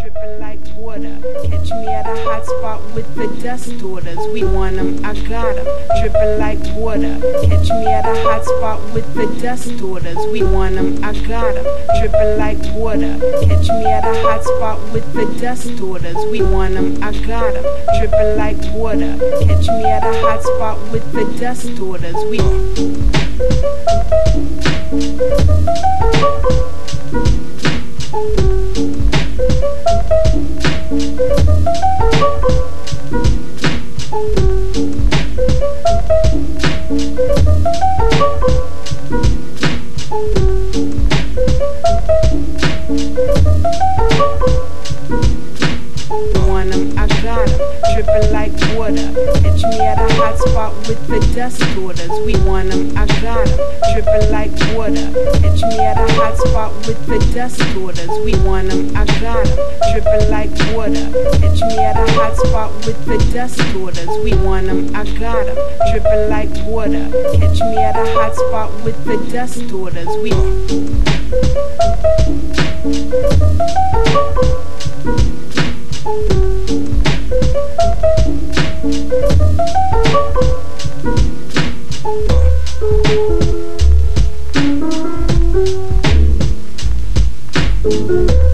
dripping like water. Catch me at a hot spot with the dust daughters. We want 'em, I got 'em, dripping like water. Catch me at a hot spot with the dust daughters. We want 'em, I got 'em, dripping like water. Catch me at a hot spot with the dust daughters. We want 'em, I got 'em, dripping like water. Catch me at a hot spot with the dust daughters. We 'em, I got 'em, dripping like water. Catch me at a hot spot with the dust daughters. We want 'em, I got 'em, dripping like water. Catch me at a hot spot with the dust daughters. We want 'em, I got 'em, dripping like water. Catch me at a hot spot with the dust daughters. We want 'em, I got 'em, dripping like water. Catch me at a hot spot with the dust daughters. We Thank